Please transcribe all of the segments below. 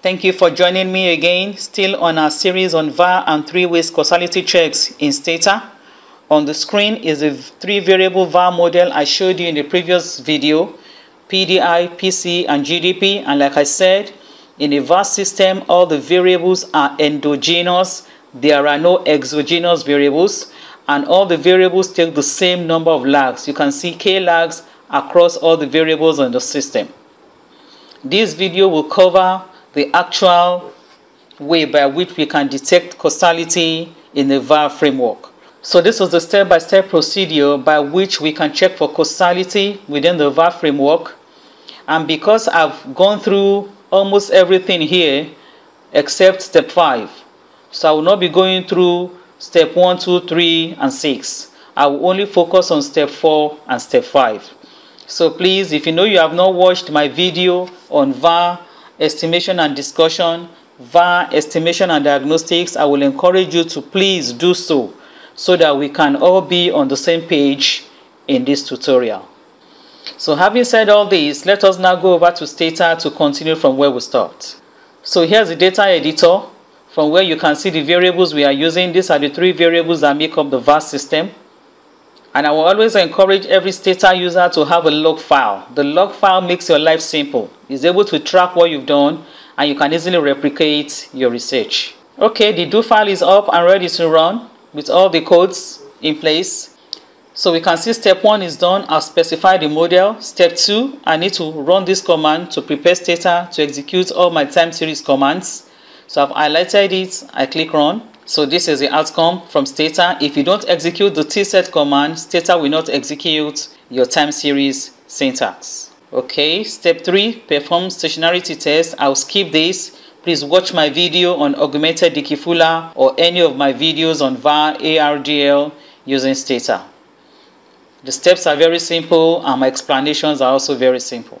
Thank you for joining me again, still on our series on VAR and three-ways causality checks in Stata. On the screen is a three-variable VAR model I showed you in the previous video, PDI, PC, and GDP. And like I said, in a VAR system, all the variables are endogenous. There are no exogenous variables. And all the variables take the same number of lags. You can see K lags across all the variables in the system. This video will cover the actual way by which we can detect causality in the VAR framework. So this is the step-by-step -step procedure by which we can check for causality within the VAR framework. And because I've gone through almost everything here except step 5, so I will not be going through step 1, 2, 3, and 6. I will only focus on step 4 and step 5. So please, if you know you have not watched my video on VAR estimation and discussion, VAR estimation and diagnostics, I will encourage you to please do so so that we can all be on the same page in this tutorial. So having said all this, let us now go over to Stata to continue from where we start. So here's the data editor from where you can see the variables we are using. These are the three variables that make up the VAR system. And I will always encourage every Stata user to have a log file. The log file makes your life simple. It's able to track what you've done and you can easily replicate your research. Okay, the do file is up and ready to run with all the codes in place. So we can see step 1 is done. I've specified the model. Step 2, I need to run this command to prepare Stata to execute all my time series commands. So I've highlighted it. I click run. So this is the outcome from Stata. If you don't execute the tset command, Stata will not execute your time series syntax. Okay, step 3, perform stationarity test. I'll skip this. Please watch my video on augmented Dickey-Fuller or any of my videos on VAR ARDL using Stata. The steps are very simple and my explanations are also very simple.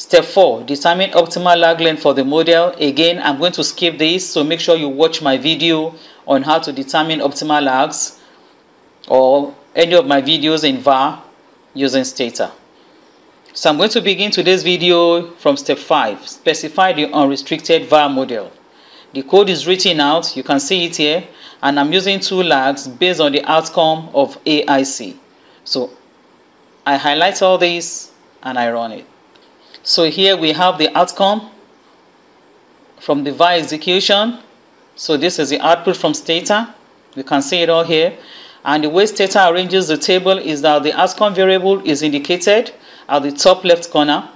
Step 4. Determine optimal lag length for the model. Again, I'm going to skip this, so make sure you watch my video on how to determine optimal lags or any of my videos in VAR using Stata. So I'm going to begin today's video from step 5. Specify the unrestricted VAR model. The code is written out, you can see it here, and I'm using two lags based on the outcome of AIC. So I highlight all this and I run it. So here we have the outcome from the VAR execution. So this is the output from Stata. You can see it all here. And the way Stata arranges the table is that the outcome variable is indicated at the top left corner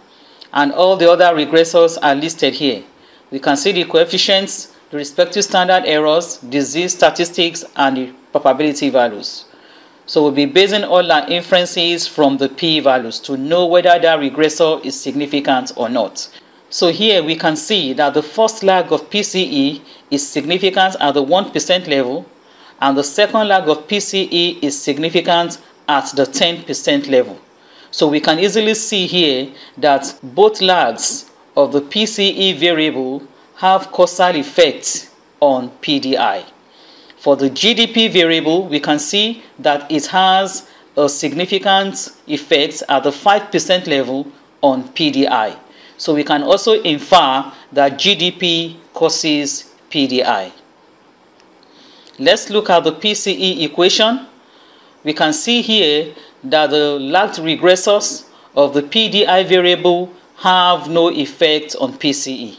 and all the other regressors are listed here. We can see the coefficients, the respective standard errors, disease statistics, and the probability values. So we'll be basing all our inferences from the p-values to know whether that regressor is significant or not. So here we can see that the first lag of PCE is significant at the 1% level and the second lag of PCE is significant at the 10% level. So we can easily see here that both lags of the PCE variable have causal effects on PDI. For the GDP variable, we can see that it has a significant effect at the 5% level on PDI. So we can also infer that GDP causes PDI. Let's look at the PCE equation. We can see here that the lagged regressors of the PDI variable have no effect on PCE.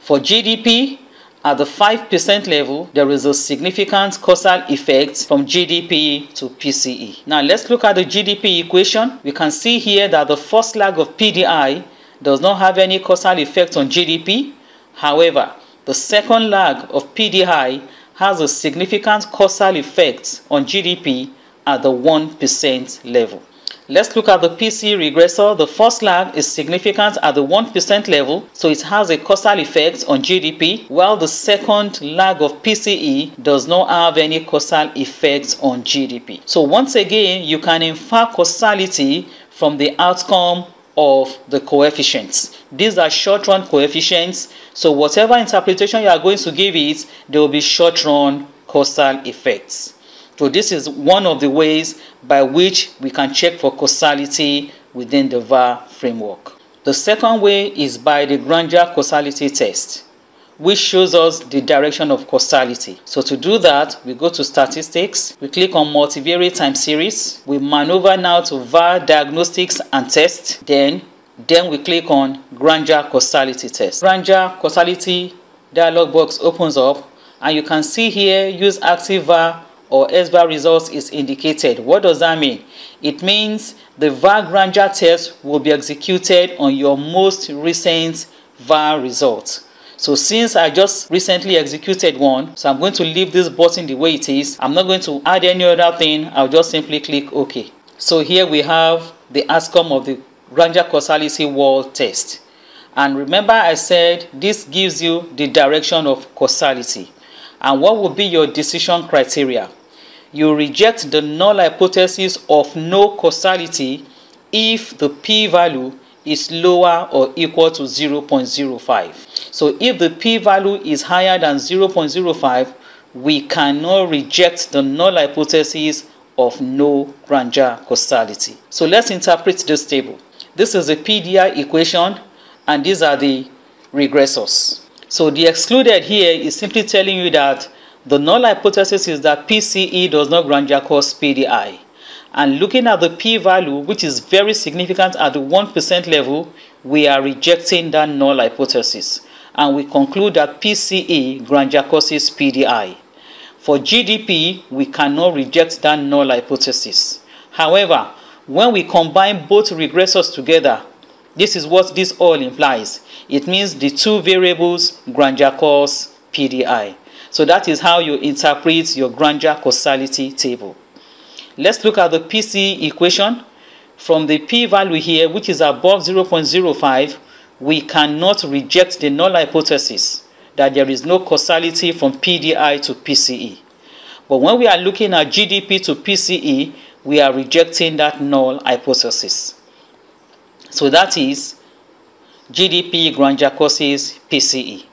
For GDP, at the 5% level, there is a significant causal effect from GDP to PCE. Now let's look at the GDP equation. We can see here that the first lag of PDI does not have any causal effect on GDP. However, the second lag of PDI has a significant causal effect on GDP at the 1% level. Let's look at the PC regressor. The first lag is significant at the 1% level, so it has a causal effect on GDP, while the second lag of PCE does not have any causal effect on GDP. So once again, you can infer causality from the outcome of the coefficients. These are short-run coefficients, so whatever interpretation you are going to give it, there will be short-run causal effects. So this is one of the ways by which we can check for causality within the VAR framework. The second way is by the Granger causality test, which shows us the direction of causality. So to do that, we go to statistics, we click on multivariate time series, we maneuver now to var diagnostics and test, then then we click on Granger causality test. Granger causality dialog box opens up and you can see here use active var or SVAR results is indicated. What does that mean? It means the VAR Granger test will be executed on your most recent VAR results. So since I just recently executed one, so I'm going to leave this button the way it is. I'm not going to add any other thing. I'll just simply click OK. So here we have the outcome of the Granger causality Wald test. And remember I said this gives you the direction of causality. And what will be your decision criteria? You reject the null hypothesis of no causality if the p-value is lower or equal to 0.05. So if the p-value is higher than 0.05, we cannot reject the null hypothesis of no Granger causality. So let's interpret this table. This is the PDI equation and these are the regressors. So the excluded here is simply telling you that the null hypothesis is that PCE does not Granger cause PDI. And looking at the p-value, which is very significant at the 1% level, we are rejecting that null hypothesis. And we conclude that PCE Granger causes PDI. For GDP, we cannot reject that null hypothesis. However, when we combine both regressors together, this is what this all implies. It means the two variables Granger cause PDI. So that is how you interpret your Granger causality table. Let's look at the PC equation. From the p-value here, which is above 0.05, we cannot reject the null hypothesis that there is no causality from PDI to PCE. But when we are looking at GDP to PCE, we are rejecting that null hypothesis. So that is GDP Granger causes PCE.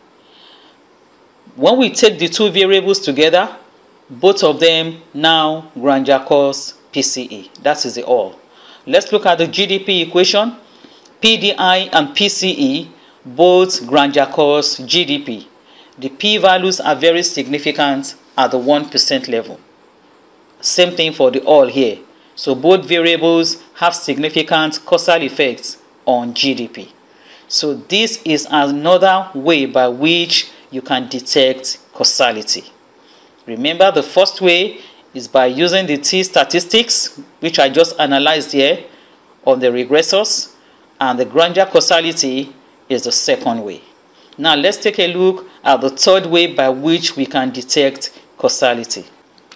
When we take the two variables together, both of them now Granger cause PCE. That is the all. Let's look at the GDP equation. PDI and PCE both Granger cause GDP. The p-values are very significant at the 1% level. Same thing for the all here. So both variables have significant causal effects on GDP. So this is another way by which you can detect causality. Remember the first way is by using the t statistics, which I just analyzed here on the regressors, and the Granger causality is the second way. Now let's take a look at the third way by which we can detect causality.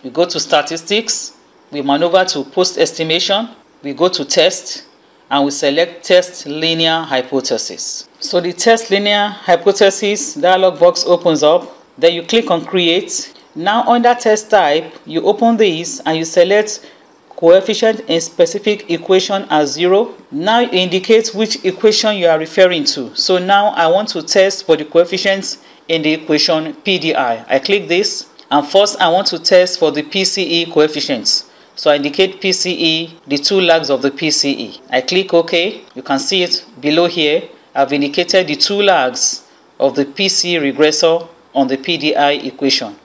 We go to statistics, we maneuver to post estimation, we go to test, and we select test linear hypothesis. So the test linear hypothesis dialog box opens up. Then you click on create. Now under test type, you open this and you select coefficient in specific equation as zero. Now it indicates which equation you are referring to. So now I want to test for the coefficients in the equation PDI. I click this and first I want to test for the PCE coefficients. So I indicate PCE, the two lags of the PCE. I click OK. You can see it below here. I've indicated the two lags of the PC regressor on the PDI equation.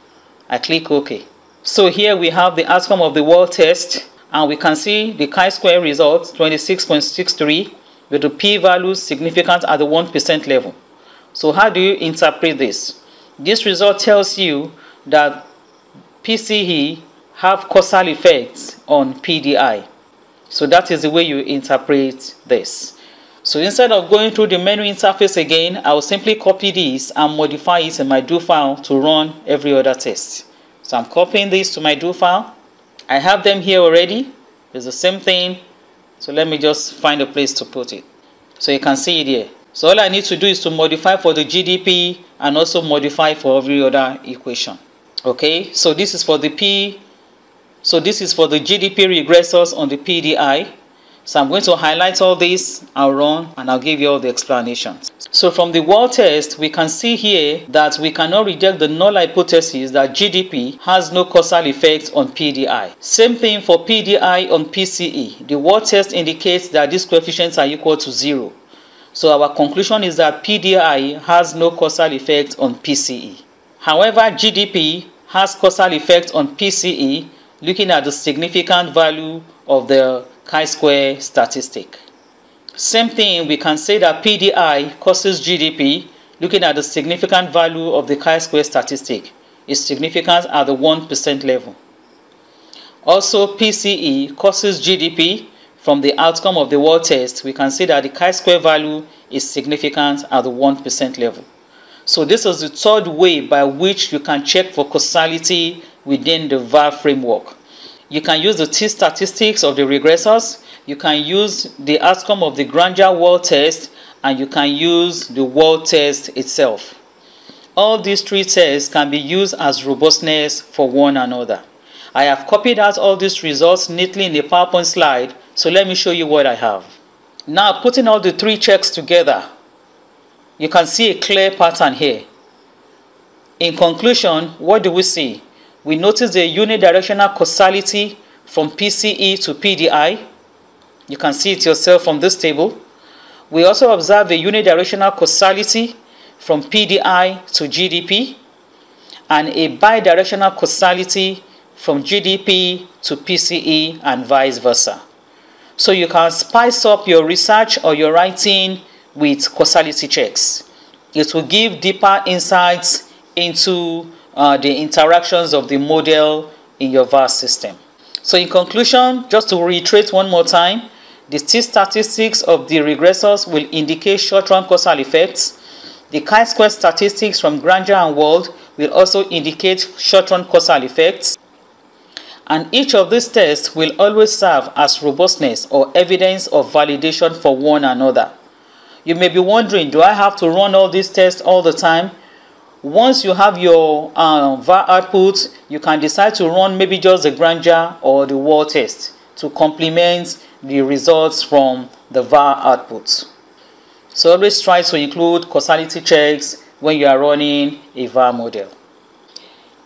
I click OK. So here we have the outcome of the Wald test and we can see the chi-square result 26.63 with the p-values significant at the 1% level. So how do you interpret this? This result tells you that PCE have causal effects on PDI. So that is the way you interpret this. So instead of going through the menu interface again, I will simply copy this and modify it in my do file to run every other test. So I'm copying this to my do file. I have them here already. It's the same thing. So let me just find a place to put it. So you can see it here. So all I need to do is to modify for the GDP and also modify for every other equation. Okay, so this is for the P. So this is for the GDP regressors on the PDI. So I'm going to highlight all this, I'll run, and I'll give you all the explanations. So from the Wald test, we can see here that we cannot reject the null hypothesis that GDP has no causal effect on PDI. Same thing for PDI on PCE. The Wald test indicates that these coefficients are equal to zero. So our conclusion is that PDI has no causal effect on PCE. However, GDP has causal effect on PCE looking at the significant value of the chi-square statistic. Same thing, we can say that PDI causes GDP looking at the significant value of the chi-square statistic is significant at the 1% level. Also, PCE causes GDP from the outcome of the Wald test, we can see that the chi-square value is significant at the 1% level. So this is the third way by which you can check for causality within the VAR framework. You can use the t-statistics of the regressors, you can use the outcome of the Granger Wald test, and you can use the Wald test itself. All these three tests can be used as robustness for one another. I have copied out all these results neatly in a PowerPoint slide, so let me show you what I have. Now putting all the three checks together, you can see a clear pattern here. In conclusion, what do we see? We notice the unidirectional causality from PCE to PDI. You can see it yourself from this table. We also observe a unidirectional causality from PDI to GDP and a bidirectional causality from GDP to PCE and vice versa. So you can spice up your research or your writing with causality checks. It will give deeper insights into uh, the interactions of the model in your VAR system. So in conclusion, just to reiterate one more time, the t-statistics of the regressors will indicate short-run causal effects. The chi-square statistics from Granger and Wald will also indicate short-run causal effects and each of these tests will always serve as robustness or evidence of validation for one another. You may be wondering, do I have to run all these tests all the time? Once you have your uh, VAR output, you can decide to run maybe just the Granger or the Wald test to complement the results from the VAR output. So always try to include causality checks when you are running a VAR model.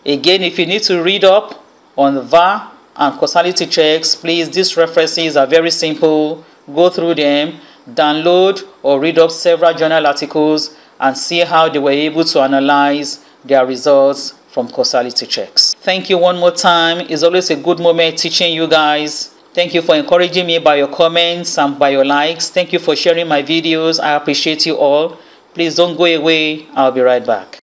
Again, if you need to read up on VAR and causality checks, please, these references are very simple. Go through them, download or read up several journal articles and see how they were able to analyze their results from causality checks. Thank you one more time. It's always a good moment teaching you guys. Thank you for encouraging me by your comments and by your likes. Thank you for sharing my videos. I appreciate you all. Please don't go away. I'll be right back.